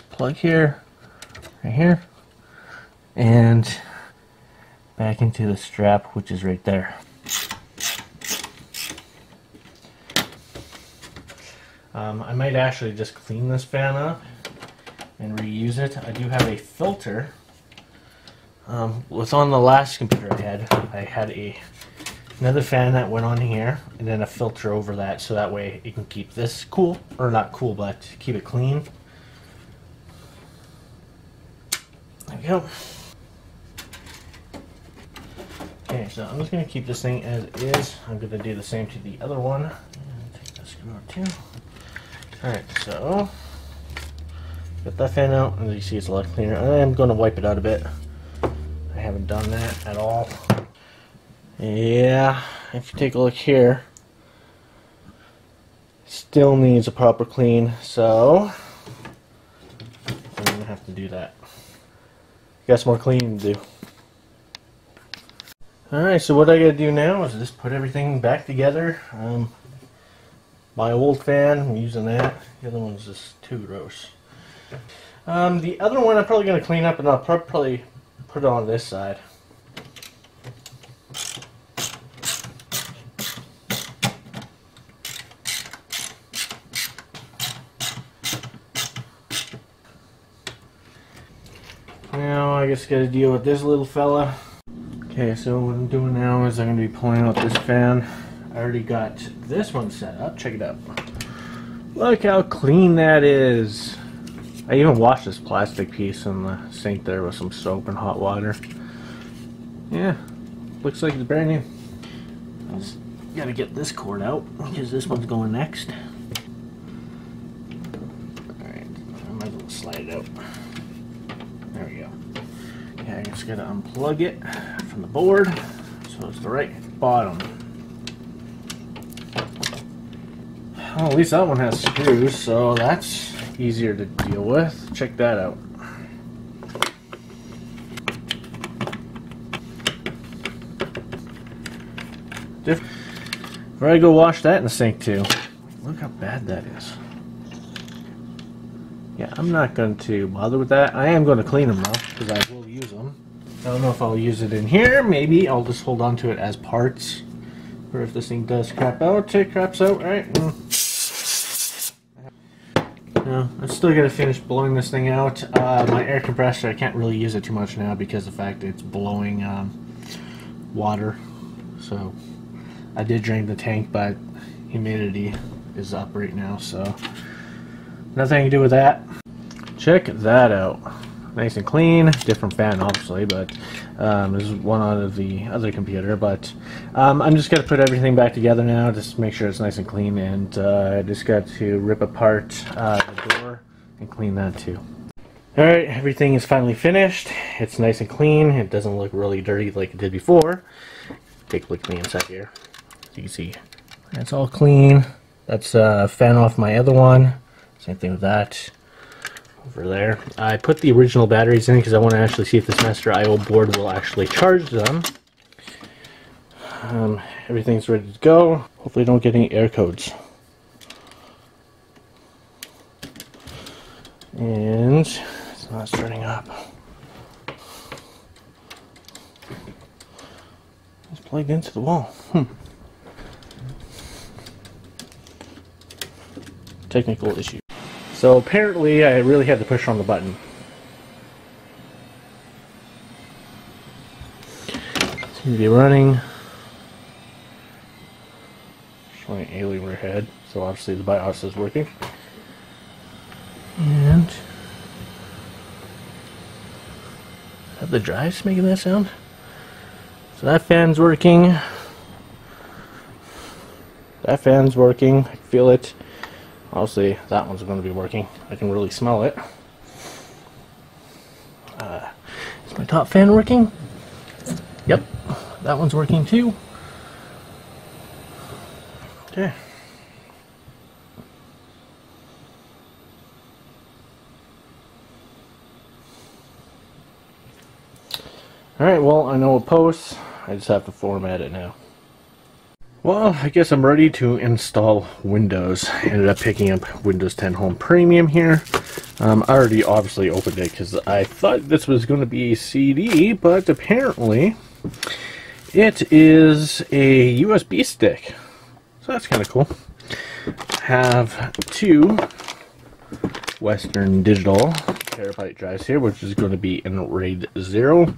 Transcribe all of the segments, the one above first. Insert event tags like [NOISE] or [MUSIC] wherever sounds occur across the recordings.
plug here, right here, and back into the strap, which is right there. Um, I might actually just clean this fan up and reuse it. I do have a filter. Um, was on the last computer I had. I had a another fan that went on here and then a filter over that so that way it can keep this cool or not cool but keep it clean there go okay so I'm just gonna keep this thing as is. I'm gonna do the same to the other one. And take this screw out too. Alright so get that fan out and you see it's a lot cleaner. I am going to wipe it out a bit. I haven't done that at all. Yeah, if you take a look here, still needs a proper clean, so I'm gonna have to do that. Got some more cleaning to do. Alright, so what I gotta do now is just put everything back together. Um, my old fan, I'm using that. The other one's just too gross. Um, the other one I'm probably gonna clean up and I'll probably put it on this side. Now I just gotta deal with this little fella. Okay, so what I'm doing now is I'm gonna be pulling out this fan. I already got this one set up. Check it out. Look how clean that is. I even washed this plastic piece in the sink there with some soap and hot water. Yeah, looks like it's brand new. I just gotta get this cord out because this one's going next. Alright, I might as well slide it out. There we go. Okay, I just gotta unplug it from the board so it's the right bottom. Well, at least that one has screws, so that's easier to deal with. Check that out. Diff I go wash that in the sink too. Look how bad that is. Yeah, I'm not going to bother with that. I am going to clean them though, because I. I don't know if I'll use it in here. Maybe I'll just hold on to it as parts. Or if this thing does crap out, it craps out, right? Mm. No, I'm still to finish blowing this thing out. Uh, my air compressor, I can't really use it too much now because the fact it's blowing um, water. So I did drain the tank, but humidity is up right now, so nothing to do with that. Check that out. Nice and clean. Different fan, obviously, but um, this is one out of the other computer. But um, I'm just going to put everything back together now, just to make sure it's nice and clean. And uh, I just got to rip apart uh, the door and clean that too. Alright, everything is finally finished. It's nice and clean. It doesn't look really dirty like it did before. Take a look at the inside here. So you can see that's all clean. That's uh, fan off my other one. Same thing with that over there. I put the original batteries in because I want to actually see if this Master I.O. board will actually charge them. Um, everything's ready to go. Hopefully don't get any air codes. And it's not starting up. It's plugged into the wall. Hmm. Technical issue. So apparently I really had to push on the button. Seems to be running. Showing Alienware head, so obviously the BIOS is working. And have the drives making that sound? So that fan's working. That fan's working. I feel it. Obviously, that one's going to be working. I can really smell it. Uh, is my top fan working? Yep, that one's working too. Okay. Alright, well, I know it posts. I just have to format it now. Well, I guess I'm ready to install Windows. Ended up picking up Windows 10 Home Premium here. Um, I already obviously opened it because I thought this was going to be a CD, but apparently it is a USB stick. So that's kind of cool. Have two Western Digital terabyte drives here, which is going to be in RAID 0.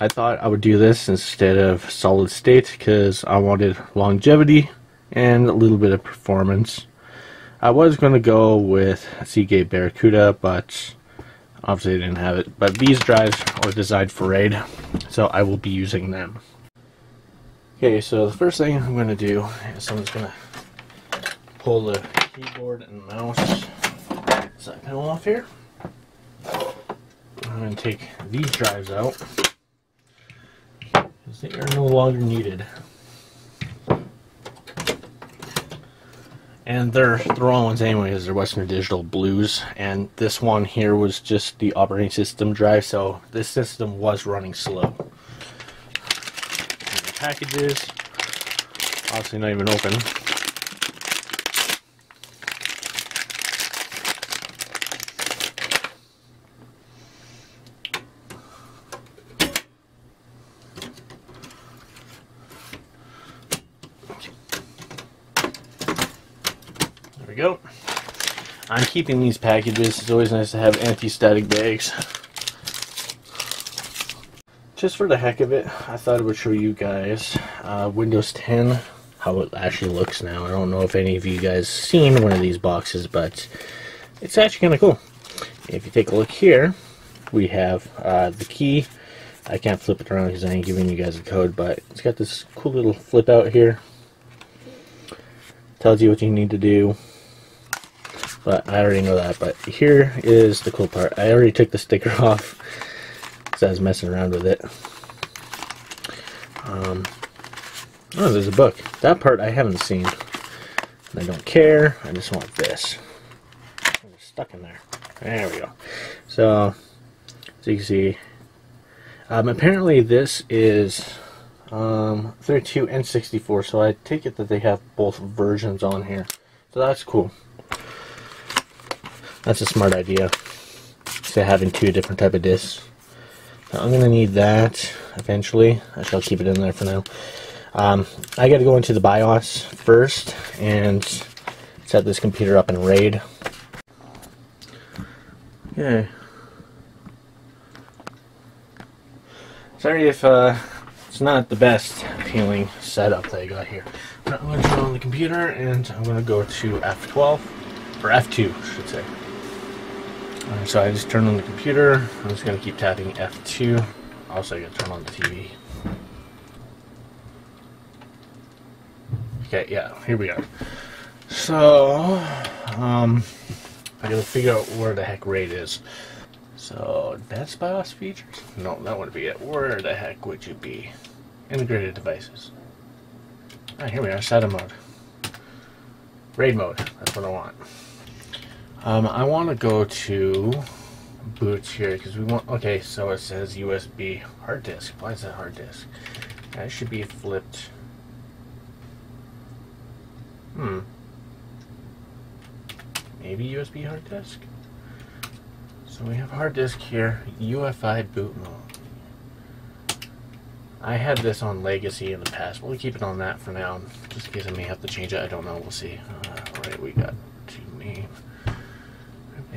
I thought I would do this instead of solid state because I wanted longevity and a little bit of performance. I was going to go with Seagate Barracuda, but obviously I didn't have it. But these drives are designed for RAID, so I will be using them. Okay, so the first thing I'm going to do is I'm just going to pull the keyboard and mouse side panel off here. I'm going to take these drives out because they are no longer needed. And they're the wrong ones anyways, they're Western Digital Blues. And this one here was just the operating system drive, so this system was running slow. packages, obviously not even open. go. I'm keeping these packages. It's always nice to have anti-static bags. Just for the heck of it, I thought I would show you guys uh, Windows 10, how it actually looks now. I don't know if any of you guys seen one of these boxes, but it's actually kind of cool. If you take a look here, we have uh, the key. I can't flip it around because I ain't giving you guys a code, but it's got this cool little flip out here. Tells you what you need to do. But I already know that. But here is the cool part. I already took the sticker [LAUGHS] off because I was messing around with it. Um, oh, there's a book. That part I haven't seen. I don't care. I just want this. It's stuck in there. There we go. So, as you can see, um, apparently this is um, 32 and 64, so I take it that they have both versions on here. So that's cool. That's a smart idea. So having two different type of discs. Now, I'm going to need that eventually. I shall keep it in there for now. Um, I got to go into the BIOS first and set this computer up in RAID. Okay. Sorry if uh, it's not the best appealing setup that I got here. But I'm going to turn on the computer and I'm going to go to F12, or F2, I should say. Right, so I just turned on the computer. I'm just going to keep tapping F2. Also, I got to turn on the TV. Okay, yeah, here we are. So, um, I gotta figure out where the heck RAID is. So, advanced BIOS features? No, that wouldn't be it. Where the heck would you be? Integrated devices. Alright, here we are, SATA mode. RAID mode, that's what I want. Um, I want to go to boots here because we want. Okay, so it says USB hard disk. Why is that hard disk? That should be flipped. Hmm. Maybe USB hard disk. So we have hard disk here. UEFI boot mode. I had this on Legacy in the past. We'll keep it on that for now, just in case I may have to change it. I don't know. We'll see. Uh, all right, we got.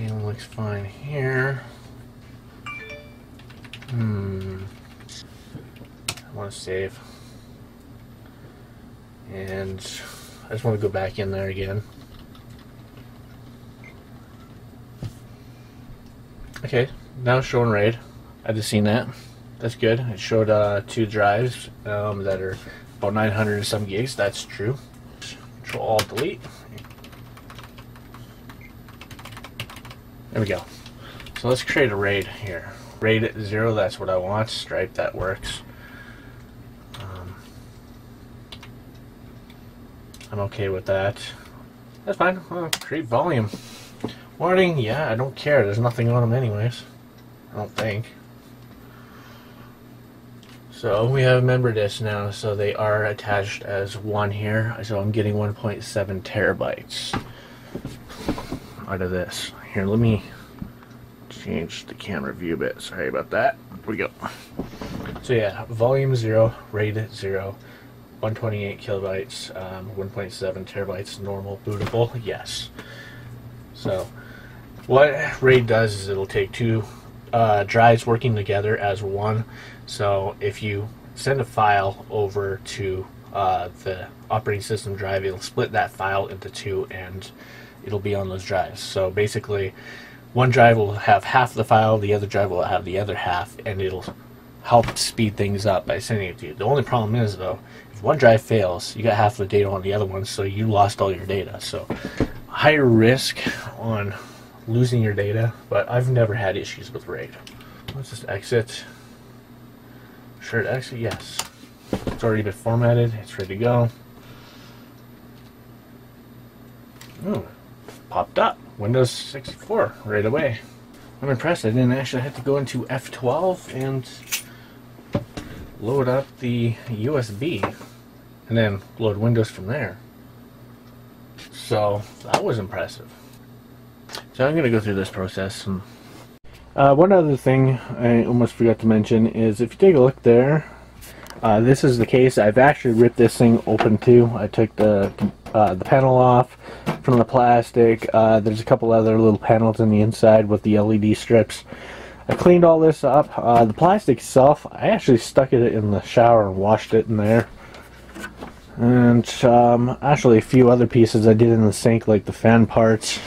Everything looks fine here. Hmm. I want to save. And I just want to go back in there again. Okay, now showing RAID. I just seen that. That's good. It showed uh, two drives um, that are about 900 and some gigs. That's true. Control Alt Delete. There we go. So let's create a raid here. Raid 0, that's what I want. Stripe, that works. Um, I'm okay with that. That's fine. Create volume. Warning, yeah, I don't care. There's nothing on them anyways. I don't think. So we have member disk now, so they are attached as one here. So I'm getting 1.7 terabytes out of this. Here, let me change the camera view a bit. Sorry about that. Here we go. So yeah, volume zero, RAID zero, 128 kilobytes, um, 1.7 terabytes, normal bootable. Yes. So what RAID does is it'll take two uh, drives working together as one. So if you send a file over to uh, the operating system drive, it'll split that file into two and it'll be on those drives. So basically, one drive will have half the file, the other drive will have the other half, and it'll help speed things up by sending it to you. The only problem is, though, if one drive fails, you got half of the data on the other one, so you lost all your data. So, higher risk on losing your data, but I've never had issues with RAID. Let's just exit. Sure exit? Yes. It's already been formatted. It's ready to go. Oh, popped up. Windows 64 right away. I'm impressed. I didn't actually have to go into F12 and load up the USB and then load Windows from there. So that was impressive. So I'm going to go through this process. Uh, one other thing I almost forgot to mention is if you take a look there, uh, this is the case. I've actually ripped this thing open too. I took the uh, the panel off from the plastic. Uh, there's a couple other little panels in the inside with the LED strips. I cleaned all this up. Uh, the plastic itself, I actually stuck it in the shower and washed it in there. And um, actually a few other pieces I did in the sink, like the fan parts.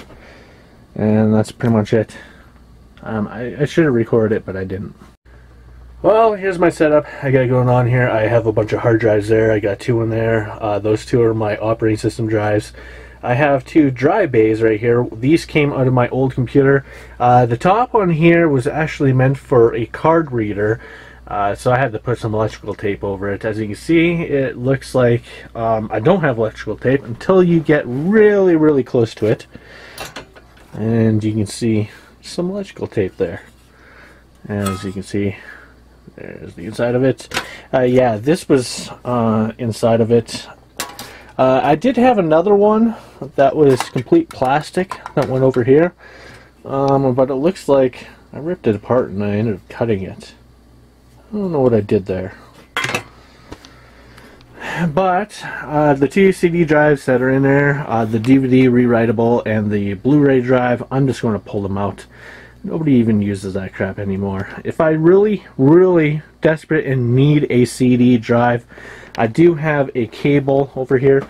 And that's pretty much it. Um, I, I should have recorded it, but I didn't. Well, here's my setup. I got going on here. I have a bunch of hard drives there. I got two in there. Uh, those two are my operating system drives. I have two dry bays right here. These came out of my old computer. Uh, the top one here was actually meant for a card reader. Uh, so I had to put some electrical tape over it. As you can see, it looks like um, I don't have electrical tape until you get really, really close to it. And you can see some electrical tape there. As you can see, there's the inside of it. Uh, yeah, this was uh, inside of it. Uh, I did have another one that was complete plastic that went over here. Um, but it looks like I ripped it apart and I ended up cutting it. I don't know what I did there. But uh, the two CD drives that are in there, uh, the DVD rewritable and the Blu-ray drive, I'm just going to pull them out. Nobody even uses that crap anymore. If I really, really desperate and need a CD drive, I do have a cable over here.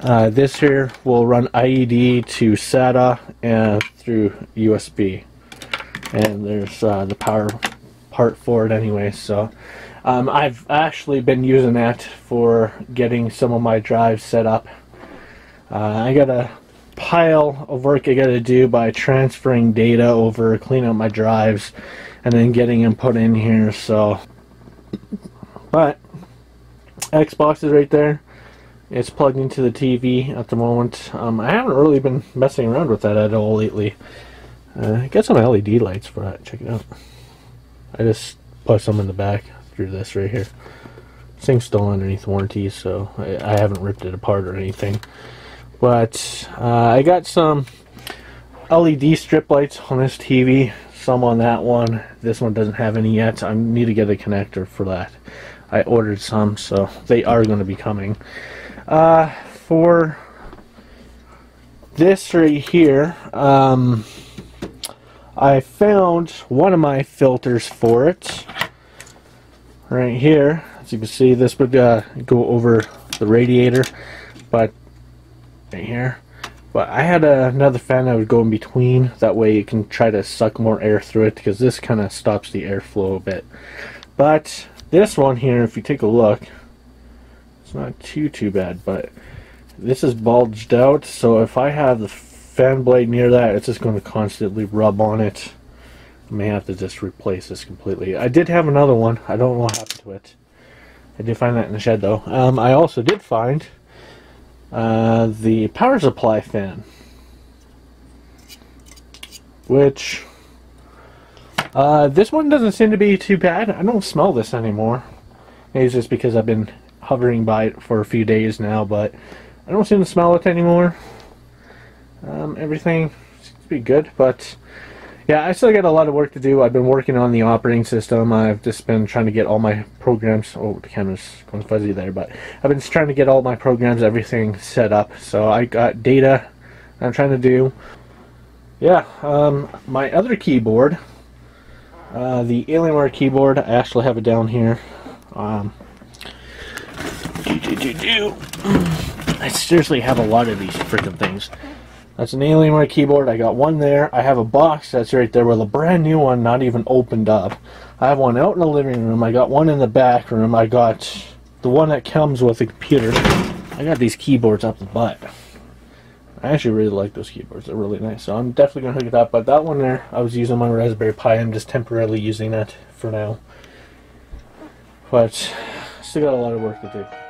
Uh, this here will run IDE to SATA and through USB. And there's uh, the power part for it anyway. So um, I've actually been using that for getting some of my drives set up. Uh, I got a pile of work I got to do by transferring data over, cleaning up my drives, and then getting them put in here. So, but Xbox is right there. It's plugged into the TV at the moment. Um, I haven't really been messing around with that at all lately. Uh, I got some LED lights for that. Check it out. I just put some in the back through this right here. This thing's still underneath warranty, so I, I haven't ripped it apart or anything. But uh, I got some LED strip lights on this TV. Some on that one. This one doesn't have any yet. I need to get a connector for that. I ordered some, so they are going to be coming. Uh, for this right here, um, I found one of my filters for it right here. As you can see, this would uh, go over the radiator, but right here. But I had uh, another fan that would go in between. That way you can try to suck more air through it because this kind of stops the airflow a bit. But this one here, if you take a look, it's not too, too bad, but this is bulged out, so if I have the fan blade near that, it's just going to constantly rub on it. I may have to just replace this completely. I did have another one. I don't know what happened to it. I did find that in the shed, though. Um, I also did find uh, the power supply fan, which uh, this one doesn't seem to be too bad. I don't smell this anymore. Maybe it's just because I've been hovering by it for a few days now, but I don't seem to smell it anymore. Um, everything seems to be good, but yeah, I still got a lot of work to do. I've been working on the operating system. I've just been trying to get all my programs. Oh, the camera's going fuzzy there, but I've been trying to get all my programs, everything set up. So I got data I'm trying to do. Yeah, um, my other keyboard, uh, the Alienware keyboard, I actually have it down here. Um, do, do, do, do. [CLEARS THROAT] I seriously have a lot of these freaking things. That's an Alienware keyboard. I got one there. I have a box that's right there with a brand new one, not even opened up. I have one out in the living room. I got one in the back room. I got the one that comes with the computer. I got these keyboards up the butt. I actually really like those keyboards. They're really nice. So I'm definitely going to hook it up. But that one there, I was using my Raspberry Pi. I'm just temporarily using that for now. But still got a lot of work to do.